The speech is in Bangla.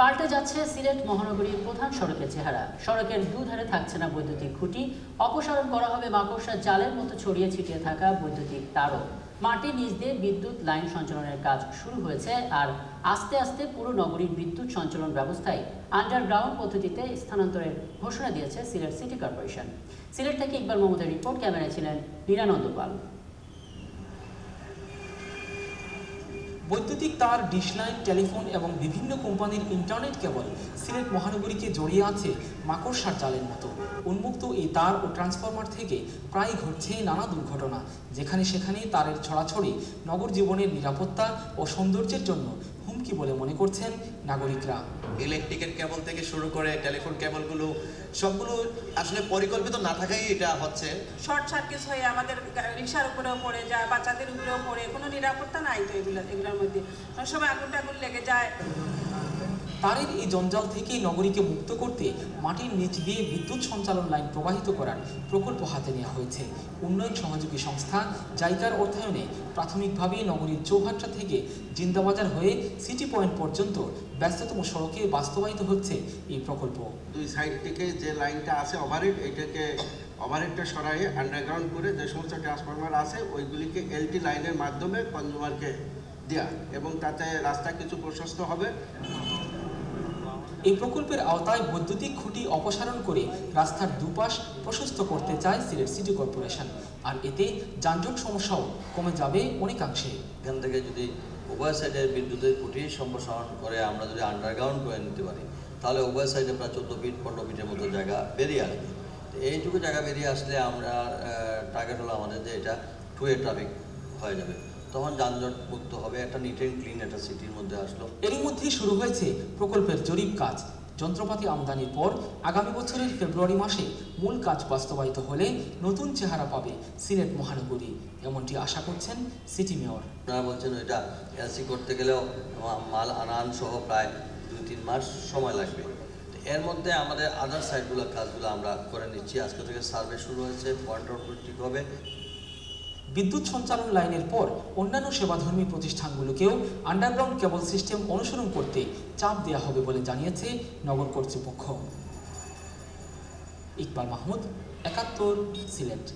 পাল্টে যাচ্ছে সিলেট মহানগরীর প্রধান সড়কের চেহারা। সড়কের দুধারে থাকছে না বৈদ্যুতিক খুঁটি। অপসারণ করা হবে মাকড়সার জালের মতো ছড়িয়ে ছিটিয়ে থাকা বৈদ্যুতিক তারও। মাটির নিচ দিয়ে বিদ্যুৎ লাইন সঞ্চালনের কাজ শুরু হয়েছে আর আস্তে আস্তে পুরো নগরীর বিদ্যুৎ সঞ্চালন ব্যবস্থায় আন্ডারগ্রাউন্ড পদ্ধতিতে স্থানান্তরের ঘোষণা দিয়েছে সিলেট সিটি কর্পোরেশন। সিলেট থেকে ইকবাল মোহাম্মদের রিপোর্ট, ক্যামেরায় ছিলেন নিরানন্দ পাল বৈদ্যুতিক তার ডিশলাইন টেলিফোন এবং বিভিন্ন কোম্পানির ইন্টারনেট কেবল সিলেট মহানগরীকে জড়িয়ে আছে মাকড়সার জালের মতো। উন্মুক্ত এই তার ও ট্রান্সফরমার থেকে প্রায় ঘটছে নানা দুর্ঘটনা। যেখানে সেখানে তারের ছড়াছড়ি নগর জীবনের নিরাপত্তা ও সৌন্দর্যের জন্য হুমকি বলে মনে করছেন নাগরিকরা? ইলেকট্রিকের কেবল থেকে শুরু করে টেলিফোন কেবলগুলো সবগুলো আসলে পরিকল্পিত না থাকাই এটা হচ্ছে। শর্ট সার্কিট হয়ে আমাদের রিক্সার উপরেও পড়ে যায় বাচ্চাদের উপরেও পড়ে কোনো নিরাপত্তা নাই তো এগুলো এগুলোর মধ্যে। সব আগুন টাগুন লেগে যায়। তারের এই জঞ্জাল থেকে নগরীকে মুক্ত করতে মাটির নিচ দিয়ে বিদ্যুৎ সঞ্চালন লাইন প্রবাহিত করার প্রকল্প হাতে নেওয়া হয়েছে। উন্নয়ন সহযোগী সংস্থা জাইকার অর্থায়নে প্রাথমিকভাবে নগরীর চৌহাট্টা থেকে জিন্দাবাজার হয়ে সিটি পয়েন্ট পর্যন্ত ব্যস্ততম সড়কে বাস্তবায়িত হচ্ছে এই প্রকল্প। দুই সাইড থেকে যে লাইনটা আছে ওভারহেড এটাকে ওভারহেডটা সরাইয়ে আন্ডারগ্রাউন্ড করে যে সমস্ত ট্রান্সফরমার আছে, ওইগুলিকে এলটি লাইনের মাধ্যমে কনজিউমারকে দেওয়া এবং তাতে রাস্তা কিছু প্রশস্ত হবে। এই প্রকল্পের আওতায় বৈদ্যুতিক খুঁটি অপসারণ করে রাস্তার দুপাশ প্রশস্ত করতে চায় সিলেট সিটি কর্পোরেশন। আর এতে যানজট সমস্যাও কমে যাবে অনেকাংশে। এখান থেকে যদি উভয় সাইডের বিদ্যুতের খুঁটি সম্প্রসারণ করে আমরা যদি আন্ডারগ্রাউন্ড করে নিতে পারি, তাহলে উভয় সাইডে প্রায় চোদ্দ ফিট পনেরো ফিটের মতো জায়গা বেরিয়ে আসবে। এইটুকু জায়গা বেরিয়ে আসলে আমরা টার্গেট হলো আমাদের যে এটা টু এ ট্রাফিক হয়ে যাবে। তখন যানজট মুক্ত হবে একটা নিট অ্যান্ড ক্লিন একটা সিটির মধ্যে আসলো। এরই মধ্যেই শুরু হয়েছে প্রকল্পের জরিপ কাজ। যন্ত্রপাতি আমদানির পর আগামী বছরের ফেব্রুয়ারি মাসে মূল কাজ বাস্তবায়িত হলে নতুন চেহারা পাবে সিলেট মহানগরী। এমনটি আশা করছেন সিটি মেয়র। আপনারা বলছেন ওইটা এলসি করতে গেলেও মাল আনান সহ প্রায় দুই তিন মাস সময় লাগবে। এর মধ্যে আমাদের আদার সাইডগুলোর কাজগুলো আমরা করে নিচ্ছি। আজকে থেকে সার্ভে শুরু হয়েছে পয়েন্ট আউট ঠিক হবে। বিদ্যুৎ সঞ্চালন লাইনের পর অন্যান্য সেবাধর্মী প্রতিষ্ঠানগুলোকেও আন্ডারগ্রাউন্ড কেবল সিস্টেম অনুসরণ করতে চাপ দেওয়া হবে বলে জানিয়েছে নগর কর্তৃপক্ষ। ইকবাল মাহমুদ, একাত্তর, সিলেট।